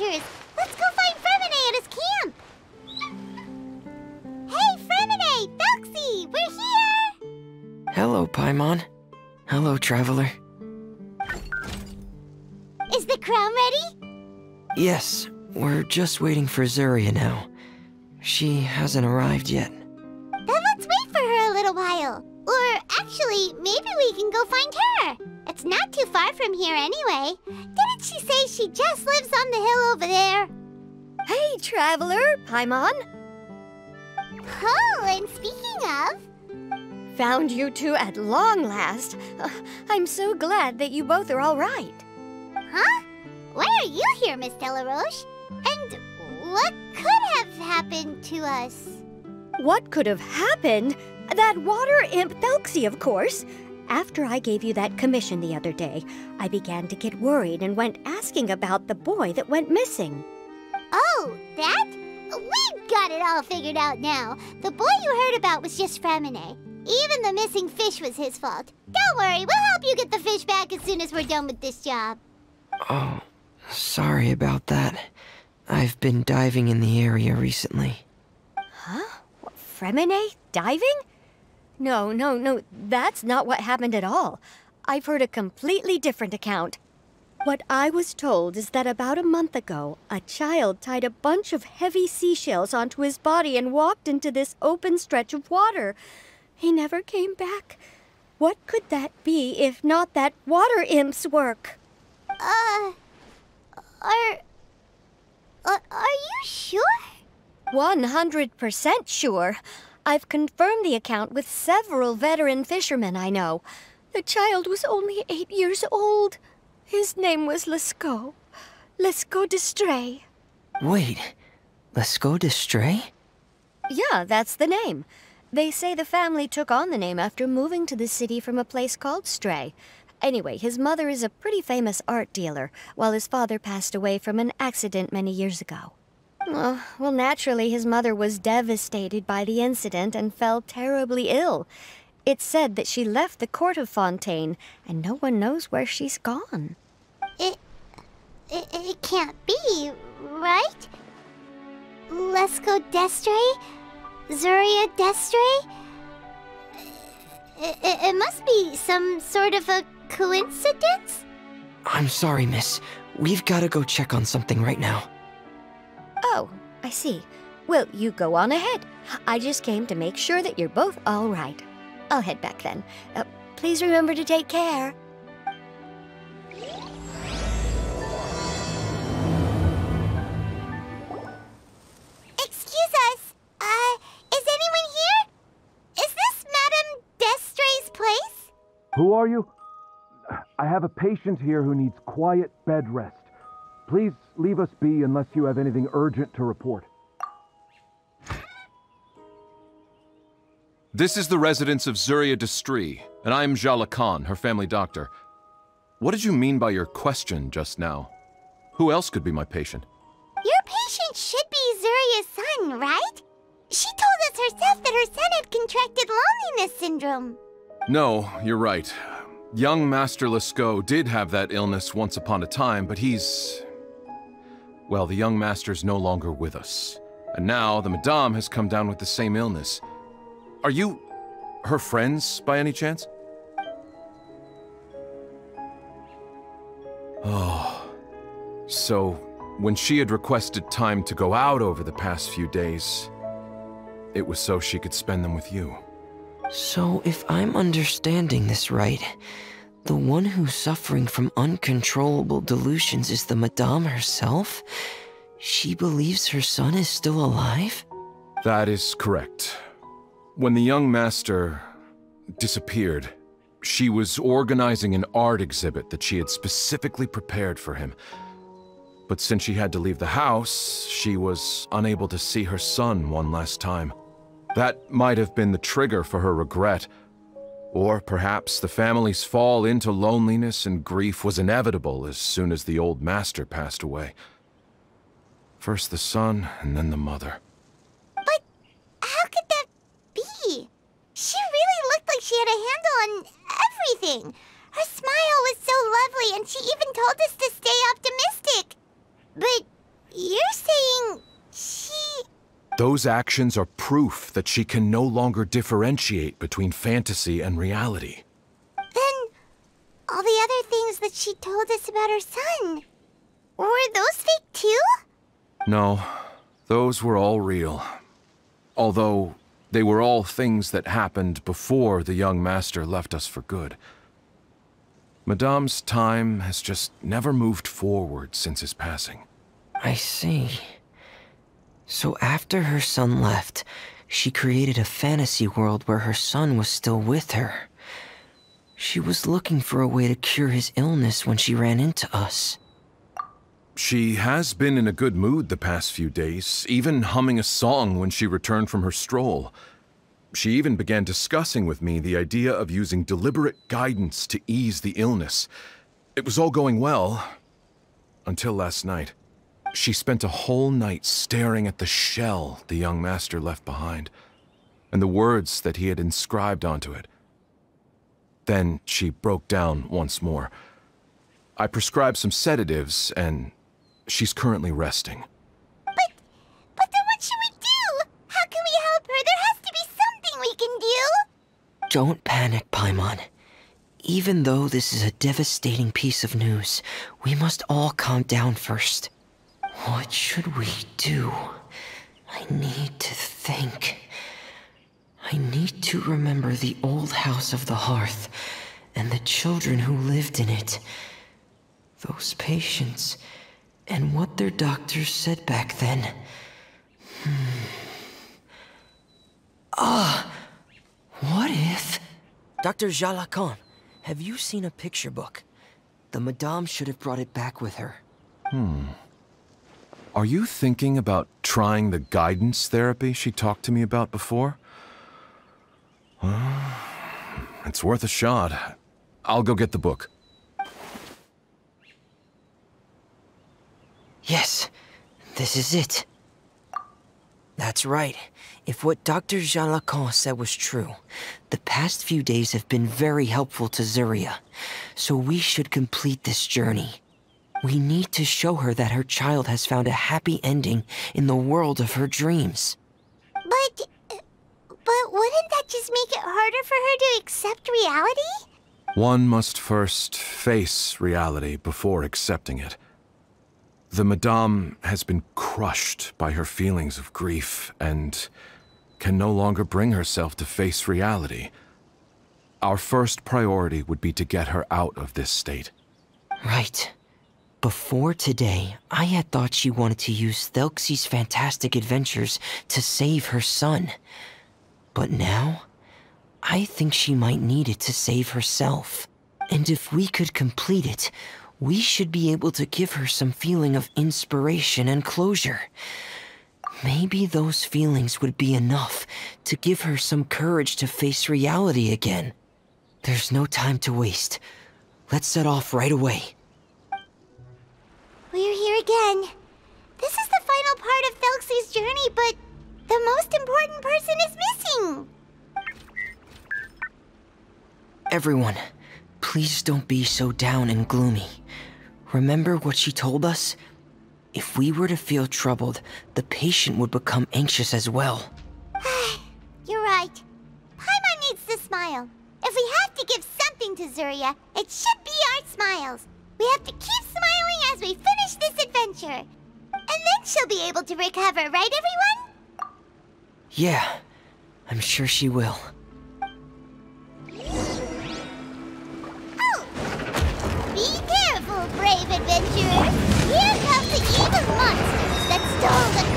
adventures. Let's go find Freminet at his camp. Hey, Freminet! Thelxie! We're here! Hello, Paimon. Hello, Traveler. Is the crown ready? Yes, we're just waiting for Zuria now. She hasn't arrived yet. Then let's wait for her a little while. Or actually, maybe we can go find her. It's not too far from here anyway. She say she just lives on the hill over there? Hey, traveler, Paimon. Oh, and speaking of, Found you two at long last. Uh, I'm so glad that you both are all right. huh? Why are you here, Miss Delaroche? And what could have happened to us? What could have happened? That water imp Thelxie, of course. After I gave you that commission the other day, I began to get worried and went asking about the boy that went missing. Oh, that? We've got it all figured out now. The boy you heard about was just Freminet. Even the missing fish was his fault. Don't worry, we'll help you get the fish back as soon as we're done with this job. Oh, sorry about that. I've been diving in the area recently. Huh? What, Freminet? Diving? No, no, no, that's not what happened at all. I've heard a completely different account. What I was told is that about a month ago, a child tied a bunch of heavy seashells onto his body and walked into this open stretch of water. He never came back. What could that be if not that water imp's work? Uh, are, uh, are you sure? 100% sure. I've confirmed the account with several veteran fishermen I know. The child was only eight years old. His name was Lescaut. Lescaut d'Estray. Wait, let's Stray? Yeah, that's the name. They say the family took on the name after moving to the city from a place called Stray. Anyway, his mother is a pretty famous art dealer, while his father passed away from an accident many years ago. Oh, well, naturally, his mother was devastated by the incident and fell terribly ill. It's said that she left the court of Fontaine, and no one knows where she's gone. It, it, it can't be, right? Lescaut Destre? Zuria Destre? It, it, it must be some sort of a coincidence? I'm sorry, miss. We've gotta go check on something right now. Oh, I see. Well, you go on ahead. I just came to make sure that you're both all right. I'll head back then. Uh, please remember to take care. Excuse us. Uh, is anyone here? Is this Madame Destre's place? Who are you? I have a patient here who needs quiet bed rest. Please leave us be unless you have anything urgent to report. This is the residence of Zuria Destri, and I am Jala Khan, her family doctor. What did you mean by your question just now? Who else could be my patient? Your patient should be Zuria's son, right? She told us herself that her son had contracted loneliness syndrome. No, you're right. Young Master Lescaut did have that illness once upon a time, but he's. Well, the young master's no longer with us. And now the Madame has come down with the same illness. Are you her friends by any chance? Oh. So, when she had requested time to go out over the past few days, it was so she could spend them with you. So, if I'm understanding this right, the one who's suffering from uncontrollable delusions is the Madame herself? She believes her son is still alive? That is correct. When the young master disappeared, she was organizing an art exhibit that she had specifically prepared for him. But since she had to leave the house, she was unable to see her son one last time. That might have been the trigger for her regret. Or perhaps the family's fall into loneliness and grief was inevitable as soon as the old master passed away. First the son, and then the mother. But how could that be? She really looked like she had a handle on everything. Her smile was so lovely, and she even told us to stay optimistic. But you're saying. Those actions are proof that she can no longer differentiate between fantasy and reality. Then, all the other things that she told us about her son, were those fake too? No, those were all real. Although, they were all things that happened before the young master left us for good. Madame's time has just never moved forward since his passing. I see. So after her son left, she created a fantasy world where her son was still with her. She was looking for a way to cure his illness when she ran into us. She has been in a good mood the past few days, even humming a song when she returned from her stroll. She even began discussing with me the idea of using deliberate guidance to ease the illness. It was all going well, until last night. She spent a whole night staring at the shell the young master left behind, and the words that he had inscribed onto it. Then she broke down once more. I prescribed some sedatives, and she's currently resting. But, but then what should we do? How can we help her? There has to be something we can do. Don't panic, Paimon. Even though this is a devastating piece of news, we must all calm down first. What should we do? I need to think. I need to remember the old house of the hearth and the children who lived in it. Those patients and what their doctors said back then. Hmm. Ah! What if... Dr. Jalacan, have you seen a picture book? The Madame should have brought it back with her. Hmm. Are you thinking about trying the guidance therapy she talked to me about before? Well, it's worth a shot. I'll go get the book. Yes, this is it. That's right. If what Dr. Jean Lacan said was true, the past few days have been very helpful to Zuria, so we should complete this journey. We need to show her that her child has found a happy ending in the world of her dreams. But... But wouldn't that just make it harder for her to accept reality? One must first face reality before accepting it. The Madame has been crushed by her feelings of grief and can no longer bring herself to face reality. Our first priority would be to get her out of this state. Right. Before today, I had thought she wanted to use Thelxie's fantastic adventures to save her son. But now, I think she might need it to save herself. And if we could complete it, we should be able to give her some feeling of inspiration and closure. Maybe those feelings would be enough to give her some courage to face reality again. There's no time to waste. Let's set off right away. Again. This is the final part of Thelxie's journey, but the most important person is missing. Everyone, please don't be so down and gloomy. Remember what she told us? If we were to feel troubled, the patient would become anxious as well. You're right. Paimon needs to smile. If we have to give something to Zuria, it should be our smiles. We have to keep smiling as we finish this adventure. And then she'll be able to recover, right everyone? Yeah, I'm sure she will. Oh! Be careful, brave adventurers! Here come the evil monsters that stole the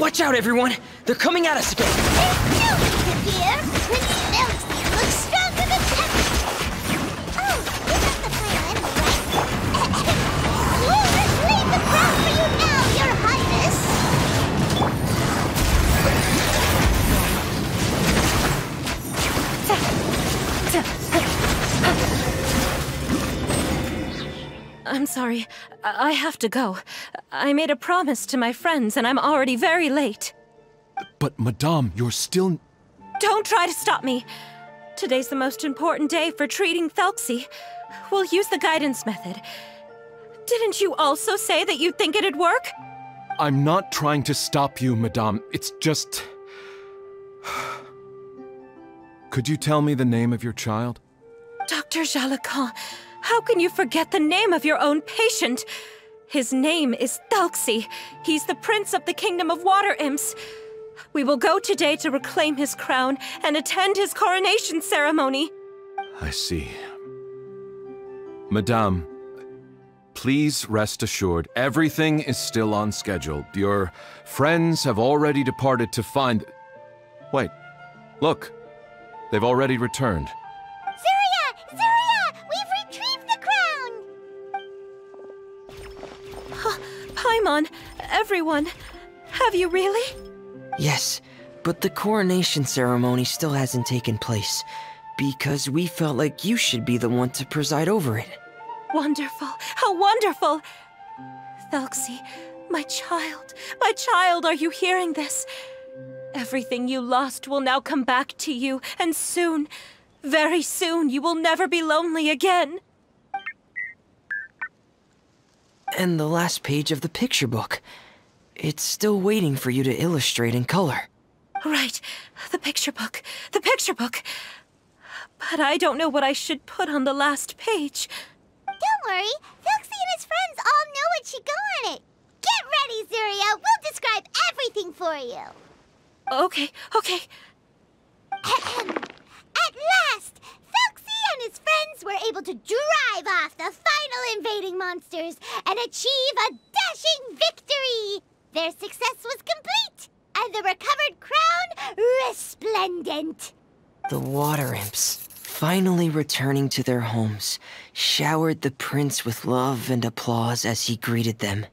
Watch out, everyone! They're coming at us again! I'm sorry. I have to go. I made a promise to my friends, and I'm already very late. But, Madame, you're still. Don't try to stop me. Today's the most important day for treating Thelxie. We'll use the guidance method. Didn't you also say that you'd think it'd work? I'm not trying to stop you, Madame. It's just. Could you tell me the name of your child? Dr. Jalacan, how can you forget the name of your own patient? His name is Thelxie. He's the prince of the kingdom of water imps. We will go today to reclaim his crown and attend his coronation ceremony. I see. Madame, please rest assured, everything is still on schedule. Your friends have already departed to find. Wait, look. They've already returned. Paimon, everyone, have you really? Yes, but the coronation ceremony still hasn't taken place because we felt like you should be the one to preside over it. Wonderful, how wonderful! Thelxie, my child, my child, are you hearing this? Everything you lost will now come back to you, and soon, very soon, you will never be lonely again. And the last page of the picture book. It's still waiting for you to illustrate in color. Right, the picture book, the picture book. But I don't know what I should put on the last page. Don't worry, Thelxie and his friends all know what should go on it. Get ready, Zuria. We'll describe everything for you. Okay, okay. At last, Thelxie and his friends were able to drive off the final invading monsters and achieve a dashing victory. Their success was complete, and the recovered crown resplendent. The water imps, finally returning to their homes, showered the prince with love and applause as he greeted them.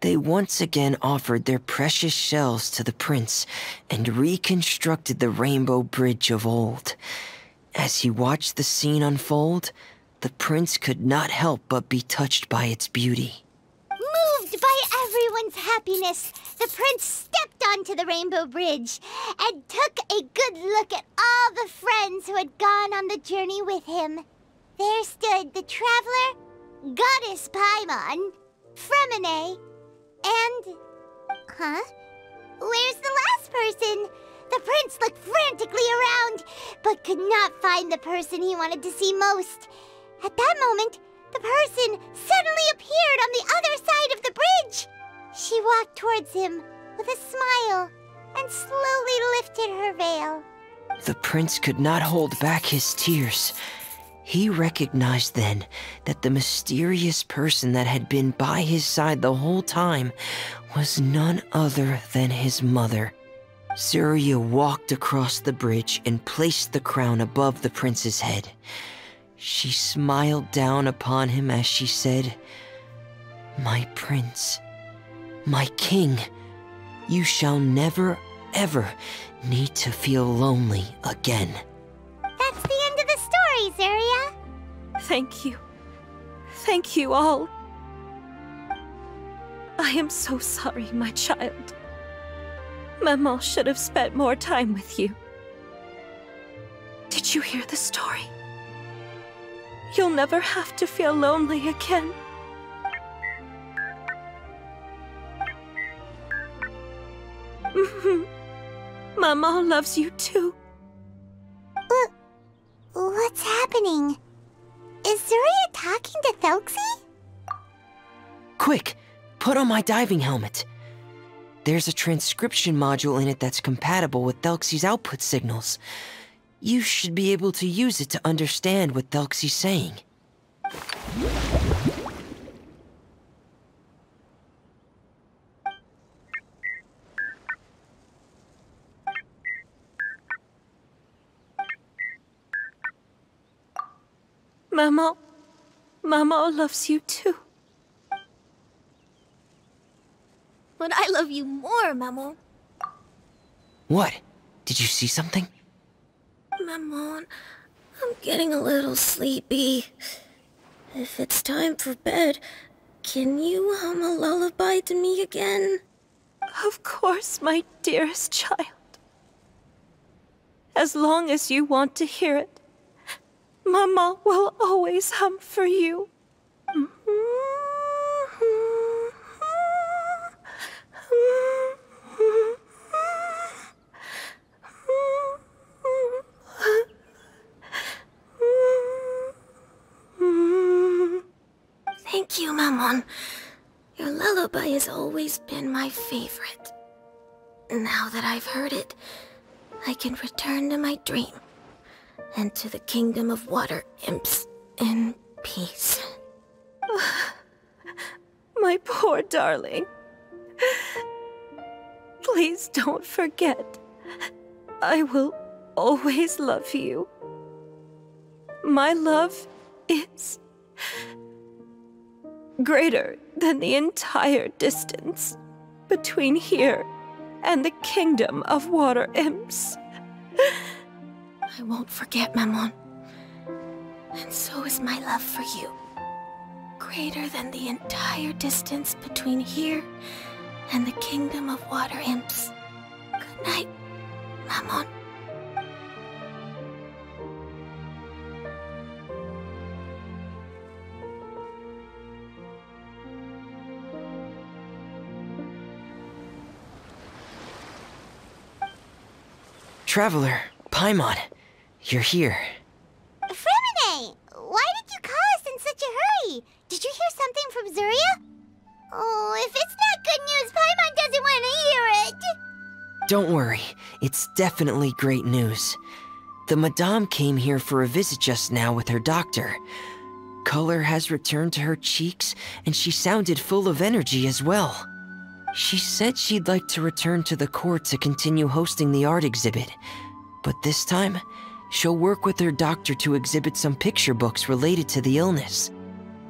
They once again offered their precious shells to the prince and reconstructed the Rainbow Bridge of old. As he watched the scene unfold, the prince could not help but be touched by its beauty. Moved by everyone's happiness, the prince stepped onto the Rainbow Bridge and took a good look at all the friends who had gone on the journey with him. There stood the traveler, Goddess Paimon, Freminet, and... Huh? Where's the last person? The prince looked frantically around, but could not find the person he wanted to see most. At that moment, the person suddenly appeared on the other side of the bridge. She walked towards him with a smile and slowly lifted her veil. The prince could not hold back his tears. He recognized then that the mysterious person that had been by his side the whole time was none other than his mother. Zuria walked across the bridge and placed the crown above the prince's head. She smiled down upon him as she said, My prince, my king, you shall never, ever need to feel lonely again. That's the end of the story, Zuria. Thank you. Thank you all. I am so sorry, my child. Maman should have spent more time with you. Did you hear the story? You'll never have to feel lonely again. Mm-hmm. Maman loves you too. What's happening? Is Zuria talking to Thelxie? Quick, put on my diving helmet. There's a transcription module in it that's compatible with Thelxie's output signals. You should be able to use it to understand what Thelxie's saying. Maman, Maman loves you too. But I love you more, Maman. What? Did you see something? Maman, I'm getting a little sleepy. If it's time for bed, can you hum a lullaby to me again? Of course, my dearest child. As long as you want to hear it, Mama will always hum for you. Thank you, Your lullaby has always been my favorite. Now that I've heard it, I can return to my dream and to the kingdom of water imps in peace. My poor darling. Please don't forget. I will always love you. My love is greater than the entire distance between here and the kingdom of water imps. I won't forget, Maman. And so is my love for you. Greater than the entire distance between here and the kingdom of water imps. Good night, Maman. Traveler, Paimon, you're here. Freminet! Why did you call us in such a hurry? Did you hear something from Zuria? Oh, if it's not good news, Paimon doesn't want to hear it. Don't worry, it's definitely great news. The Madame came here for a visit just now with her doctor. Color has returned to her cheeks, and she sounded full of energy as well. She said she'd like to return to the court to continue hosting the art exhibit. But this time, she'll work with her doctor to exhibit some picture books related to the illness.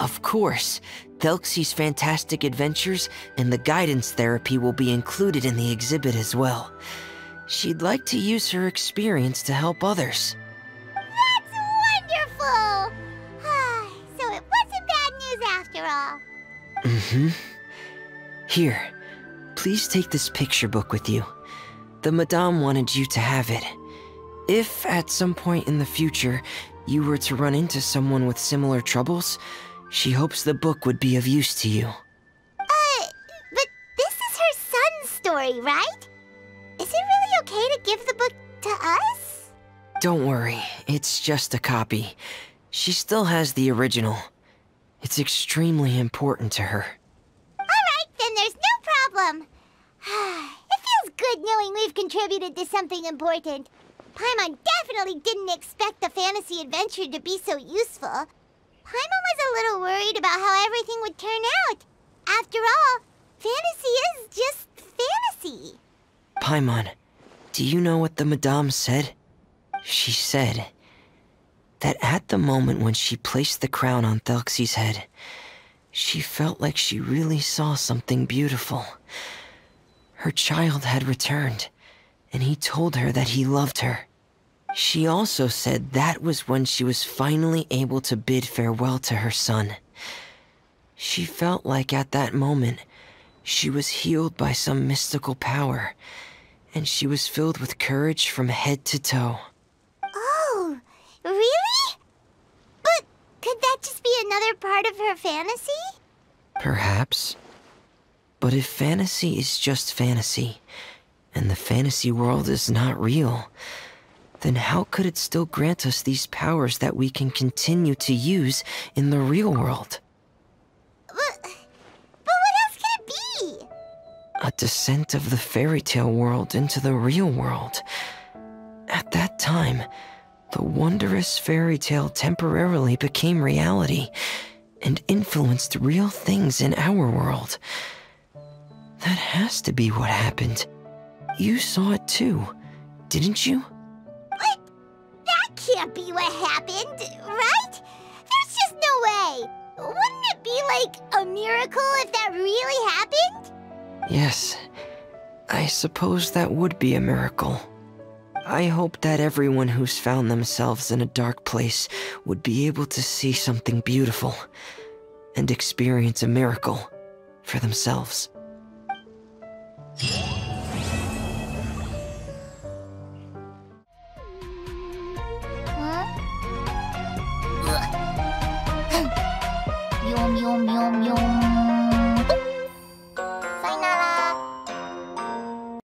Of course, Thelxie's fantastic adventures and the guidance therapy will be included in the exhibit as well. She'd like to use her experience to help others. That's wonderful! so it wasn't bad news after all. Mm-hmm. Here, please take this picture book with you. The Madame wanted you to have it. If at some point in the future you were to run into someone with similar troubles, she hopes the book would be of use to you. Uh, but this is her son's story, right? Is it really okay to give the book to us? Don't worry, it's just a copy. She still has the original. It's extremely important to her. Alright, then there's no problem. it feels good knowing we've contributed to something important. Paimon definitely didn't expect the fantasy adventure to be so useful. Paimon was a little worried about how everything would turn out. After all, fantasy is just fantasy. Paimon, do you know what the Madame said? She said that at the moment when she placed the crown on Thelxie's head, she felt like she really saw something beautiful. Her child had returned, and he told her that he loved her. She also said that was when she was finally able to bid farewell to her son. She felt like at that moment, she was healed by some mystical power, and she was filled with courage from head to toe. Oh, really? But could that just be another part of her fantasy? Perhaps. But if fantasy is just fantasy, and the fantasy world is not real, then how could it still grant us these powers that we can continue to use in the real world? But, but what else could it be? A descent of the fairy tale world into the real world. At that time, the wondrous fairy tale temporarily became reality and influenced real things in our world. That has to be what happened. You saw it too, didn't you? What? That can't be what happened, right? There's just no way. Wouldn't it be like a miracle if that really happened? Yes, I suppose that would be a miracle. I hope that everyone who's found themselves in a dark place would be able to see something beautiful and experience a miracle for themselves.